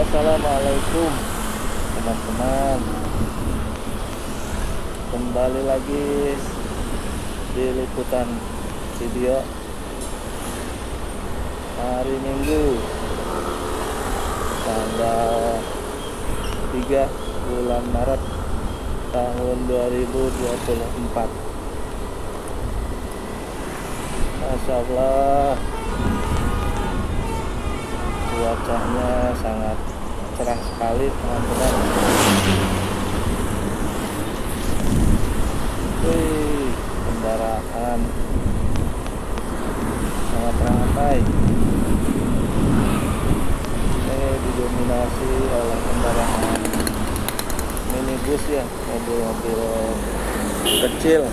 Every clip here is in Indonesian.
Assalamualaikum teman-teman. Kembali lagi di liputan video Hari Minggu Tanggal 3 bulan Maret tahun 2024 Masya Allah cuacanya sangat cerah sekali teman-teman. Wih, kendaraan. Sangat ramai. Ini didominasi oleh kendaraan minibus ya mobil-mobil kecil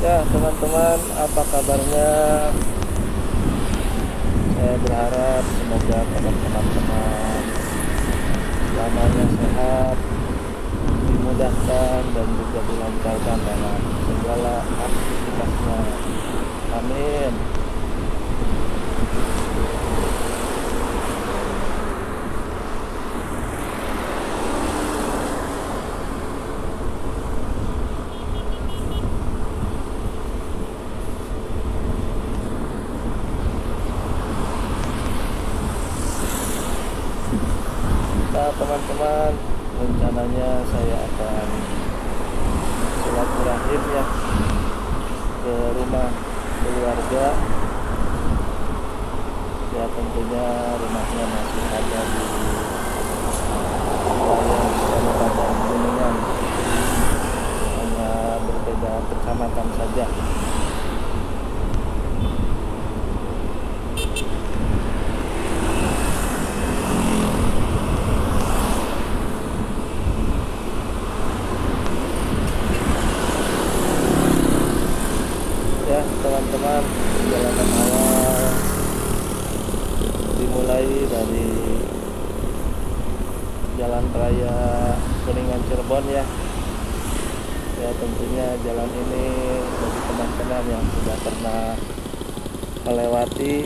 Ya teman-teman apa kabarnya? Saya berharap semoga teman-teman Selamanya sehat Dimudahkan dan juga dilancarkan dalam segala aktivitasnya. Amin Nah teman-teman rencananya saya akan silaturahim ya ke rumah keluarga ya tentunya rumahnya masih ada di wilayah Kabupaten Kuningan hanya berbeda kecamatan saja ya teman-teman perjalanan awal dimulai dari jalan raya Kuningan Cirebon ya ya tentunya jalan ini bagi teman-teman yang sudah pernah melewati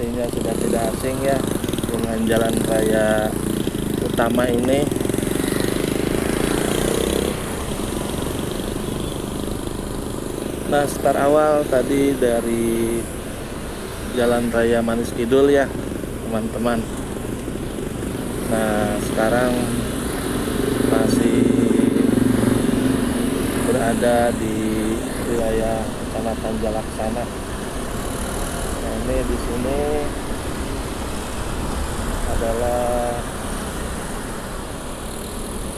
pastinya sudah tidak asing ya dengan jalan raya utama ini. Nah start awal tadi dari Jalan Raya Manis Kidul ya teman-teman. Nah sekarang masih berada di wilayah Kecamatan Jalaksana Nah ini di sini adalah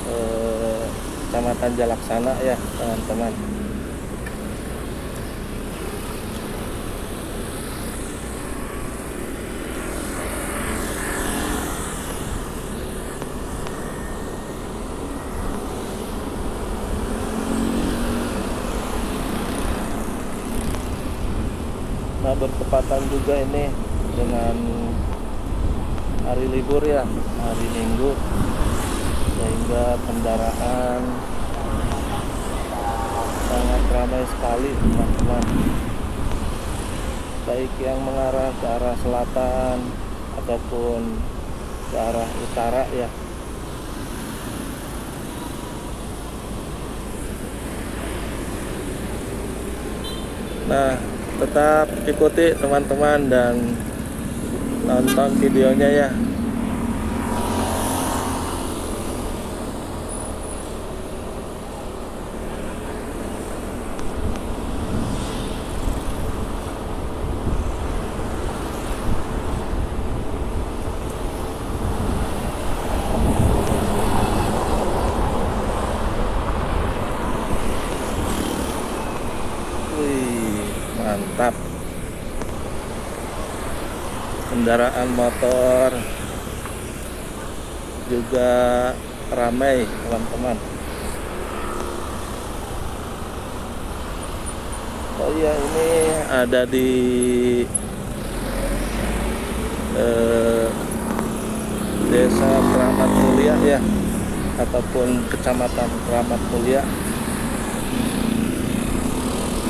eh, Kecamatan Jalaksana ya teman-teman Nah bertepatan juga ini dengan hari libur ya hari Minggu. Sehingga kendaraan sangat ramai sekali teman-teman. Baik yang mengarah ke arah selatan ataupun ke arah utara ya. Nah tetap ikuti teman-teman dan nonton videonya ya Wih, mantap. Kendaraan motor juga ramai, teman-teman. Oh iya, ini ada di eh, Desa Keramat Mulia ya, ataupun Kecamatan Keramat Mulia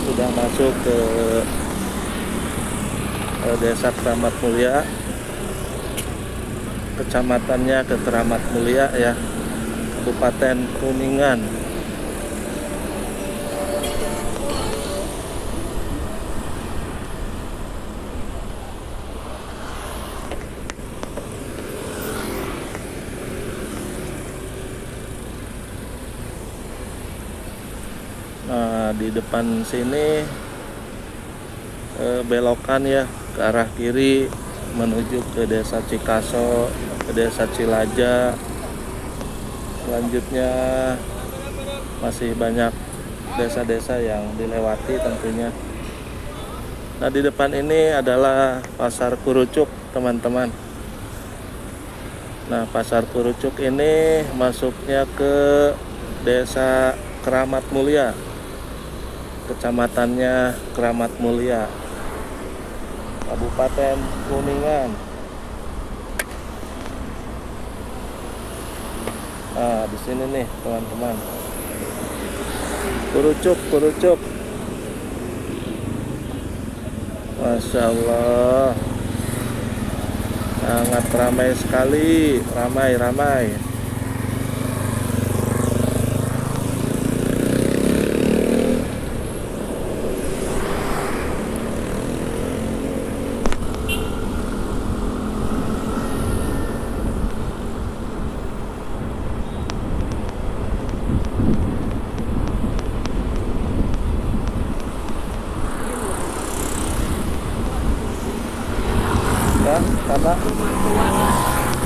sudah masuk ke, desa Keramat Mulia. Kecamatannya ke Keramat Mulia ya. Kabupaten Kuningan. Nah, di depan sini eh, belokan ya ke arah kiri menuju ke Desa Cikaso, ke Desa Cilaja. Selanjutnya masih banyak desa-desa yang dilewati tentunya. Nah, di depan ini adalah Pasar Kurucuk, teman-teman. Nah, Pasar Kurucuk ini masuknya ke Desa Keramat Mulia kecamatannya Keramat Mulia, Kabupaten Kuningan. Nah, di sini nih, teman-teman. Kurucuk, kurucuk. Masya Allah. Sangat ramai sekali, ramai, ramai. Ya, karena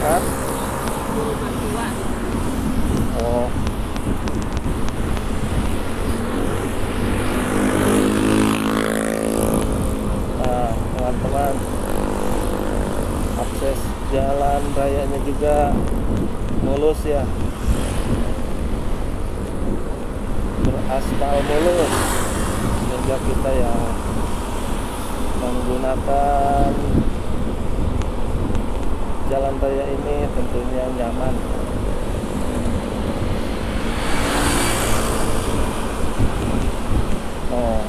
Hah? Oh. Nah, teman-teman, akses jalan rayanya juga mulus ya. Beraspal mulus sehingga kita yang menggunakan jalan raya ini tentunya nyaman. Oh.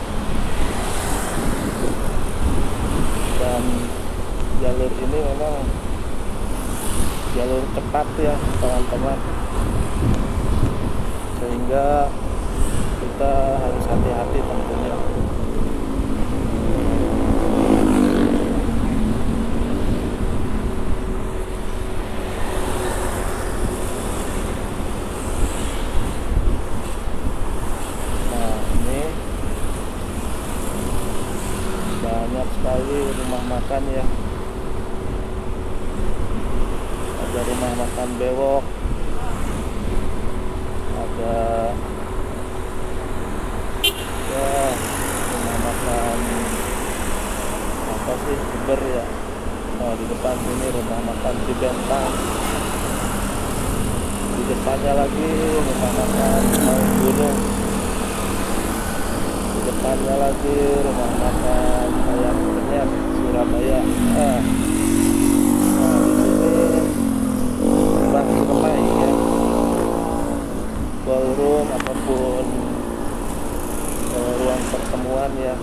Dan jalur ini memang jalur cepat ya teman-teman. Sehingga kita harus hati-hati tentunya. Nah, ini banyak sekali rumah makan ya. Ada rumah makan bewok. Ada ya rumah makan apa sih Uber ya. Oh, di depan sini rumah makan Cibentang. Di depannya lagi rumah makan Maung Gunung di depannya lagi rumah makan ayam penyet Surabaya ah. nah di ya ballroom ataupun eh, ruang pertemuan ya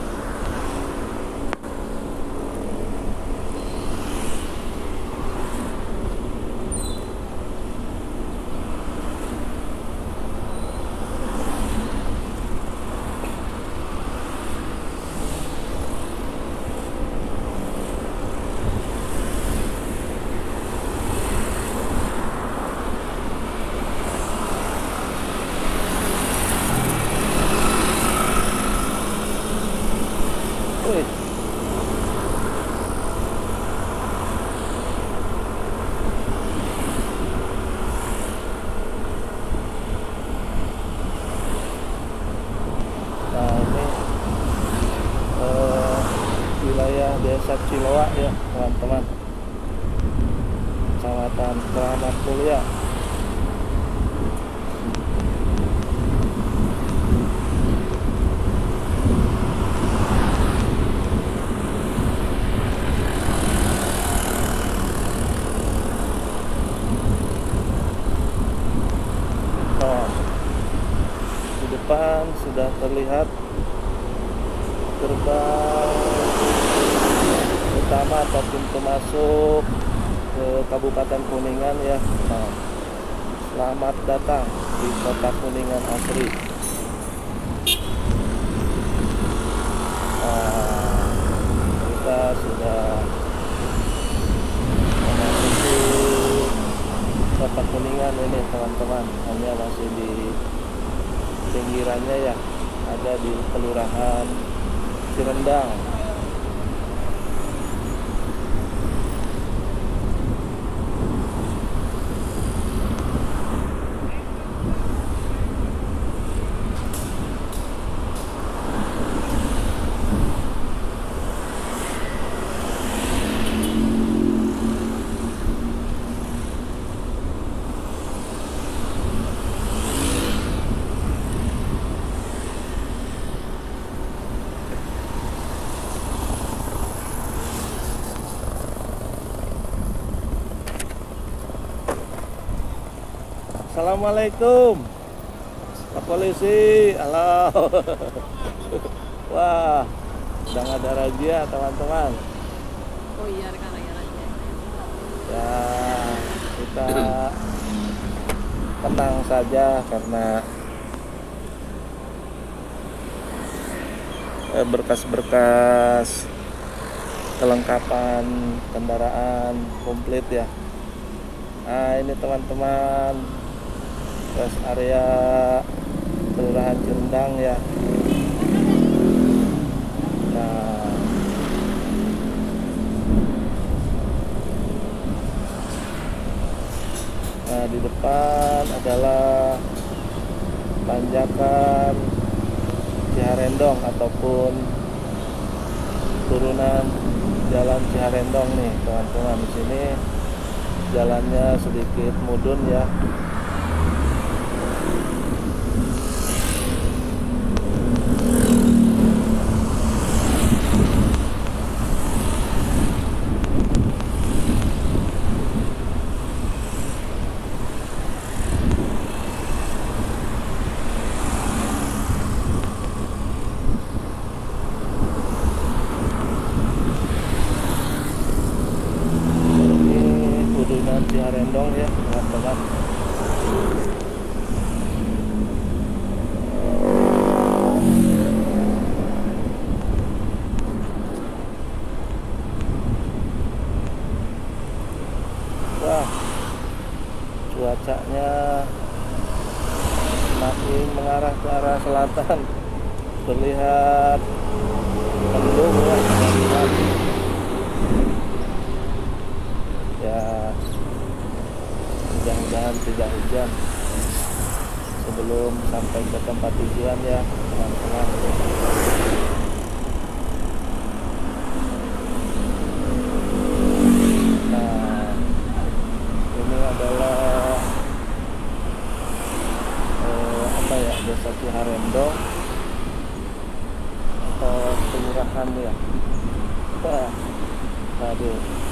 Wih. Nah ini eh, wilayah desa Ciloa ya teman-teman Kecamatan Keramat Mulia Oh, di depan sudah terlihat gerbang utama atau pintu masuk ke Kabupaten Kuningan ya nah, selamat datang di kota Kuningan asri nah, kita sudah memasuki kota Kuningan ini teman-teman. Hanya masih di pinggirannya ya. Ada di kelurahan Cirendang Assalamualaikum. Pak Polisi Halo. Wah Sedang ada razia teman-teman. Oh iya rekan-rekan aja. Ya Kita Tenang saja karena eh, Berkas-berkas Kelengkapan kendaraan komplit ya. Nah ini teman-teman rest area kelurahan Cirendang ya. Nah. Nah di depan adalah tanjakan Ciharendong ataupun turunan jalan Ciharendong nih teman-teman. Di sini jalannya sedikit mudun ya ini turunan Ciharendong ya teman-teman wah cuacanya makin mengarah ke arah selatan terlihat mendung ya teman-teman ya mudah-mudahan tidak hujan sebelum sampai ke tempat tujuan ya teman-teman nah ini adalah eh, apa ya desa Ciharendong atau kelurahan ya? Wah aduh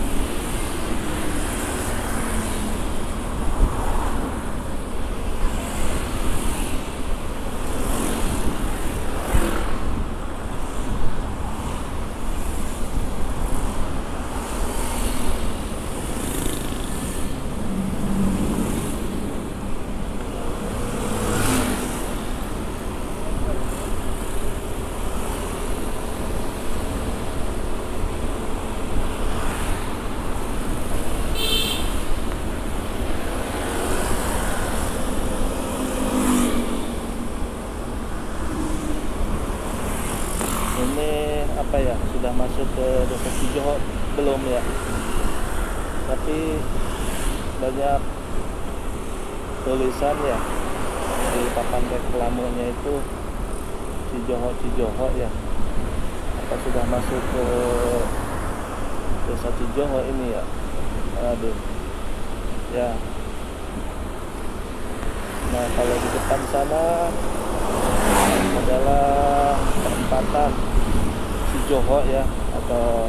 ini apa ya sudah masuk ke desa Cijoho belum ya tapi banyak tulisan ya di papan reklamonya itu Cijoho Cijoho ya? Apa sudah masuk ke desa Cijoho ini ya? Aduh. Ya. Nah kalau di depan sana adalah perempatan Cijoho ya atau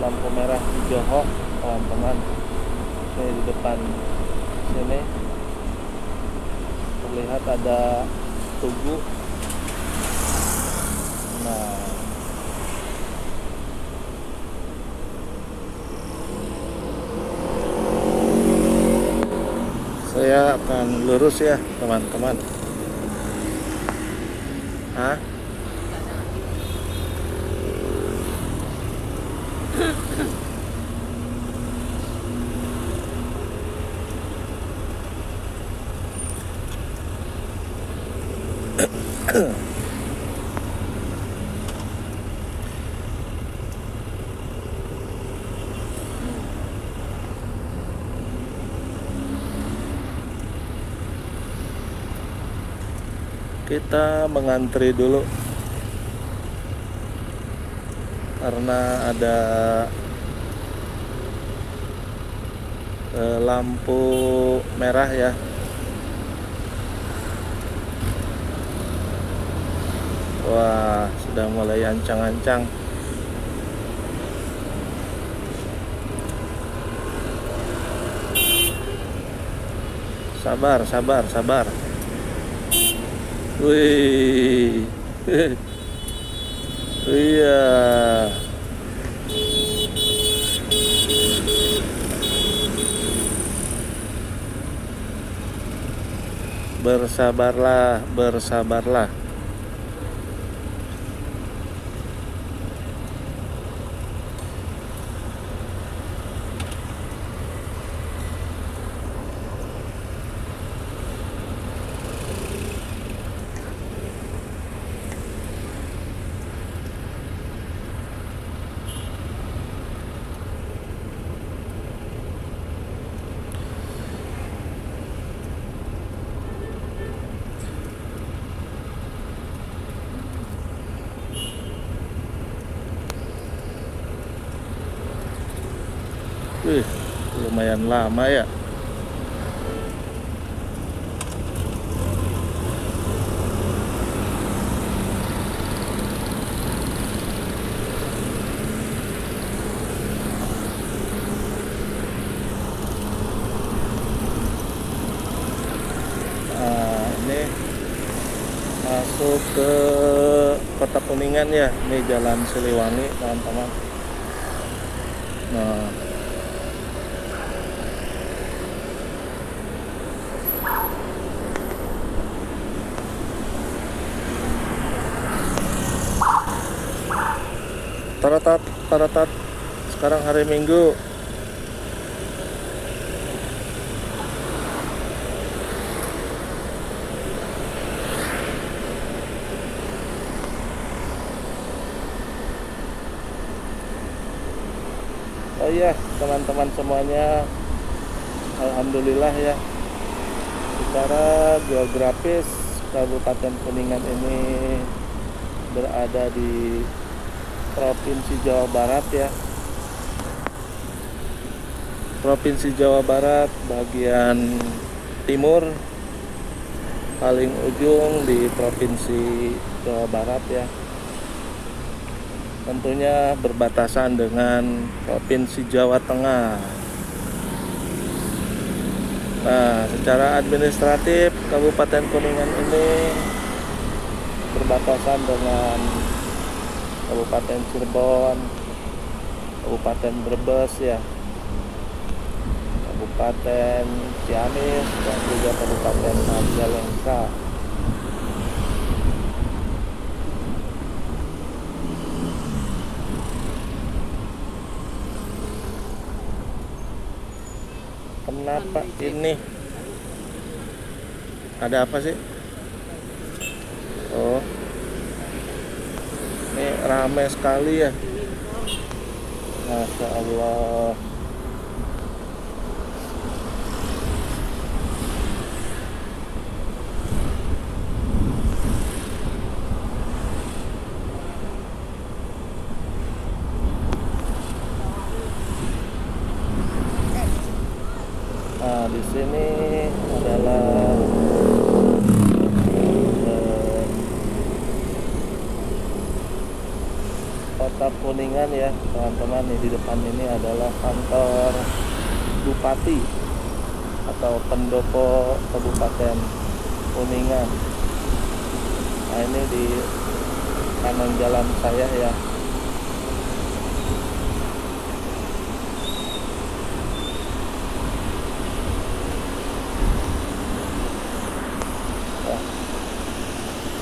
lampu merah Cijoho teman-teman. Ini di depan sini terlihat ada tugu nah. Saya akan lurus ya teman-teman. Hah? Kita mengantri dulu. Karena ada eh, lampu merah ya wah sudah mulai ancang-ancang sabar sabar sabar Wih. Iya. Bersabarlah, bersabarlah. Wih, lumayan lama ya. Ini masuk ke Kota Kuningan ya. Ini Jalan Siliwangi, teman-teman. Nah, Taratat, taratat. Sekarang hari Minggu. Oh iya, teman-teman semuanya. Alhamdulillah ya. Secara geografis Kabupaten Kuningan ini berada di Provinsi Jawa Barat ya. Provinsi Jawa Barat bagian timur paling ujung di Provinsi Jawa Barat ya. Tentunya berbatasan dengan Provinsi Jawa Tengah. Nah, secara administratif Kabupaten Kuningan ini berbatasan dengan Kabupaten Cirebon, Kabupaten Brebes ya, Kabupaten Ciamis dan juga Kabupaten Majalengka. Kenapa ini? Ada apa sih? Oh, rame sekali ya. Masya Allah. Nah, di sini adalah Kota Kuningan ya teman-teman di depan ini adalah kantor Bupati atau Pendopo Kabupaten Kuningan. Nah ini di kanan jalan saya ya.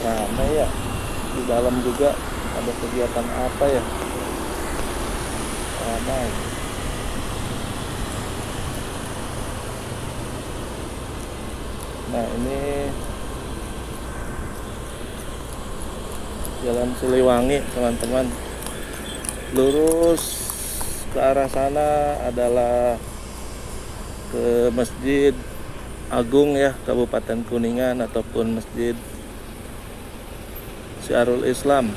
Nah, ya di dalam juga ada kegiatan apa ya? Ramai. Nah ini Jalan Siliwangi teman-teman Lurus ke arah sana adalah ke Masjid Agung ya Kabupaten Kuningan ataupun Masjid Syiarul Islam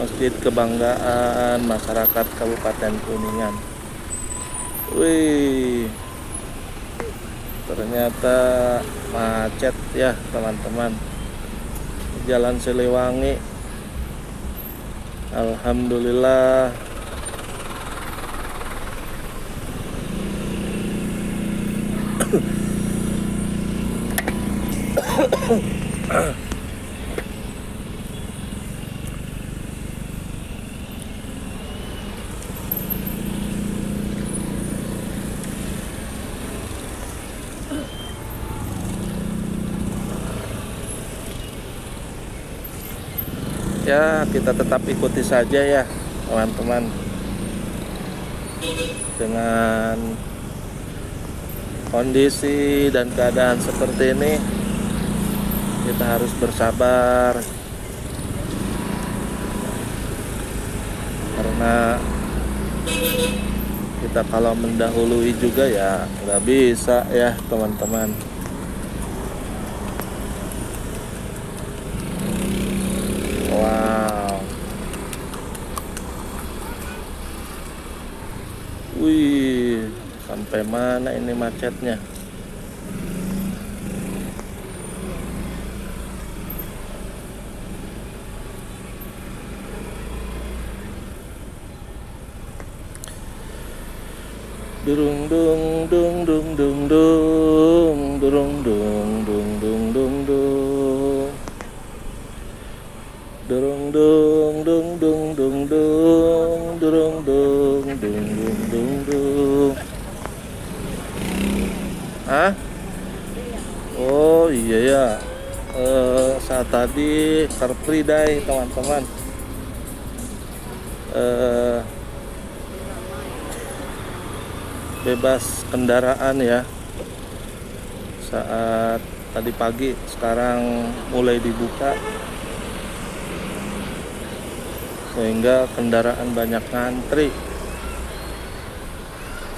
Masjid Kebanggaan Masyarakat Kabupaten Kuningan. Wih. Ternyata macet ya teman-teman. Jalan Siliwangi. Alhamdulillah kita tetap ikuti saja ya teman-teman. Dengan kondisi dan keadaan seperti ini kita harus bersabar. Karena kita kalau mendahului juga ya nggak bisa ya teman-teman wow wih sampai mana ini macetnya Durung dung dung dung dung dung durung dung dung dung dung dung durung dung dung dung dung dung durung dung dung dung dung dung Hah? Oh iya ya Eh, saat tadi Day teman-teman. Eh, bebas kendaraan ya. Saat tadi pagi sekarang mulai dibuka. Sehingga kendaraan banyak ngantri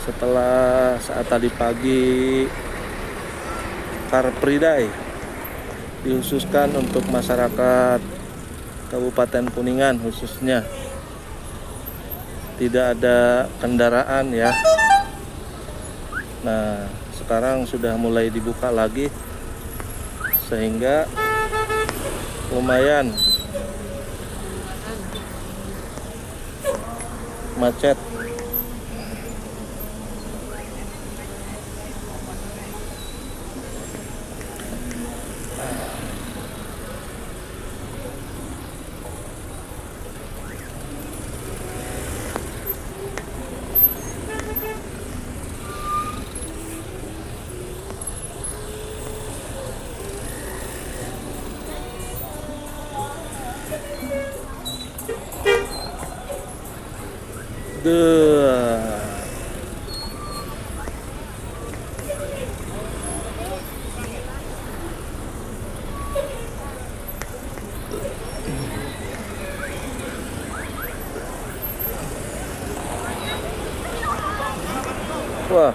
setelah saat tadi pagi Day dikhususkan untuk masyarakat Kabupaten Kuningan khususnya tidak ada kendaraan ya Nah, sekarang sudah mulai dibuka lagi sehingga lumayan macet. Duh. Wah,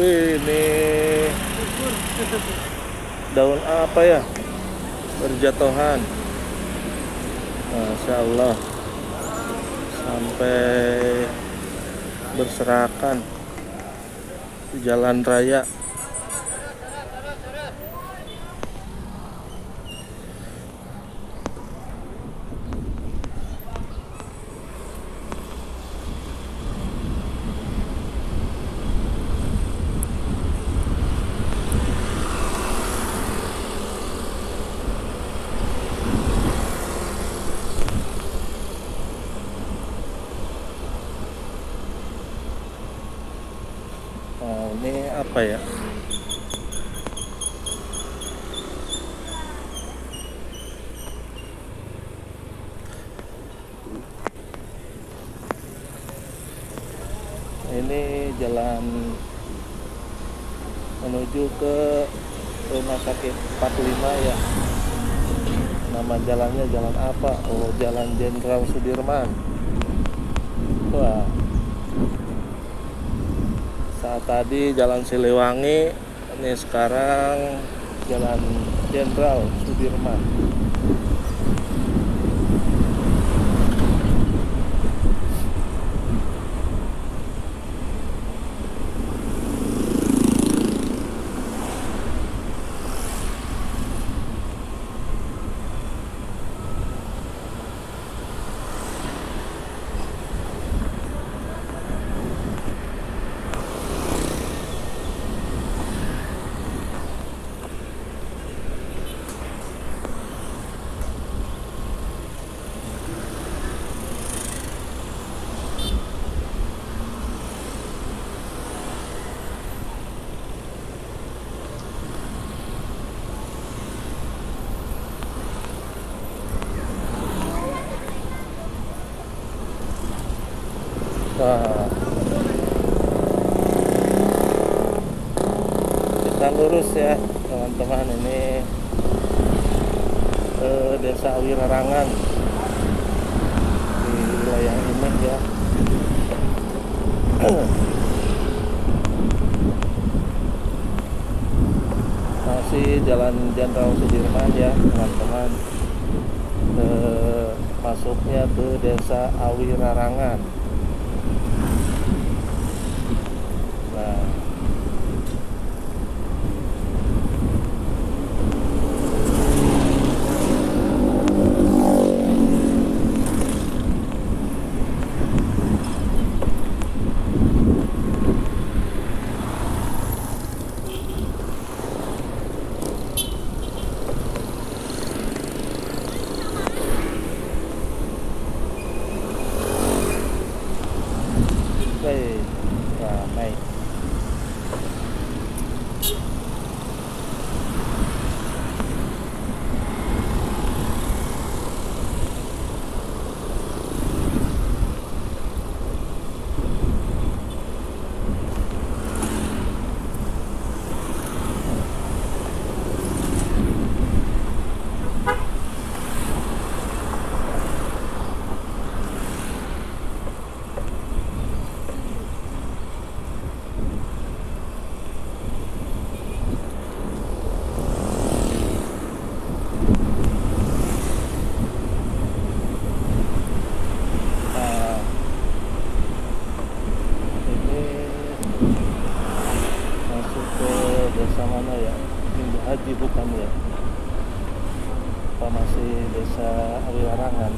Wih, ini daun apa ya? Berjatuhan. Masya Allah. Sampai berserakan di jalan raya Nah, ini apa ya? Ini jalan menuju ke rumah sakit 45 ya. Nama jalannya jalan apa? Oh, Jalan Jenderal Sudirman. Wah, saat tadi jalan Siliwangi ini sekarang jalan Jenderal Sudirman Kita lurus ya teman-teman ini ke Desa Wirarangan di wilayah ini ya. Masih Jalan Jenderal Sudirman ya teman-teman. Eh, masuknya ke Desa Awirarangan. Nah, Wih, ramai. Nah, ini masuk ke desa mana ya? Pindu Haji bukan ya? Apa masih desa Awilarangan?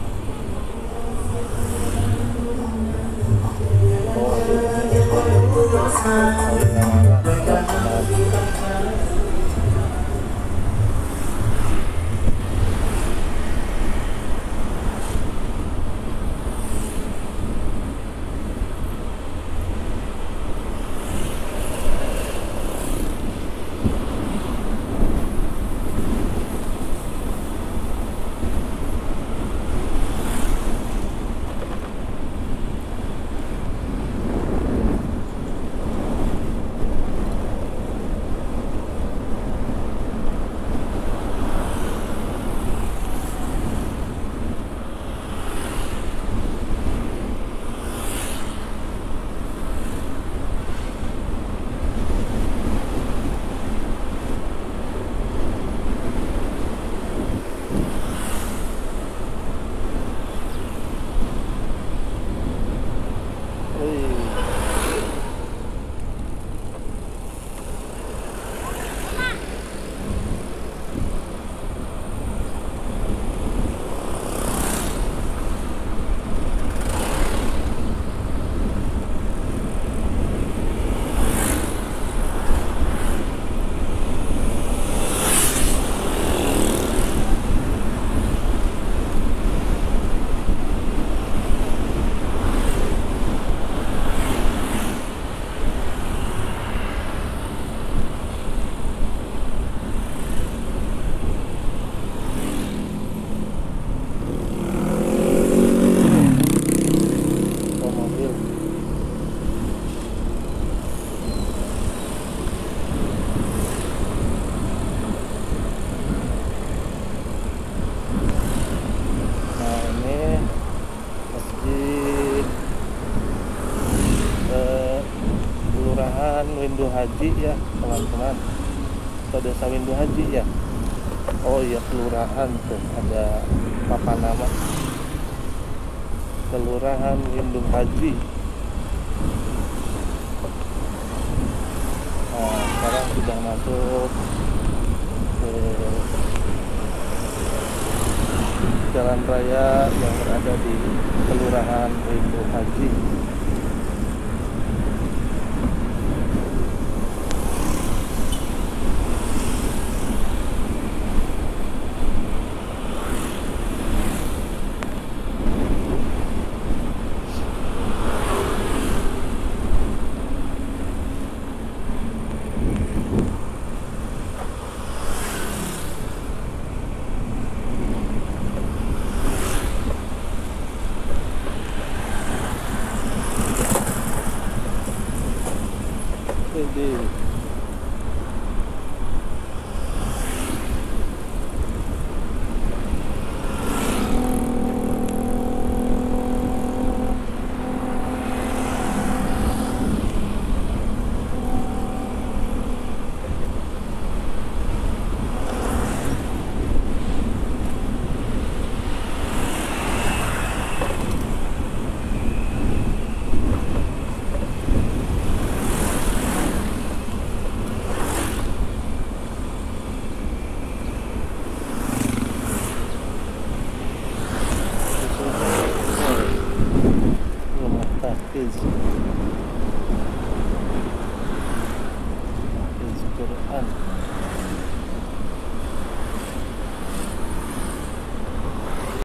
Oh, ini Haji ya. Teman-teman atau desa Windu Haji ya? Oh iya kelurahan tuh. Ada papan nama. Kelurahan Windu Haji. Nah sekarang sudah masuk ke jalan raya yang berada di kelurahan Windu Haji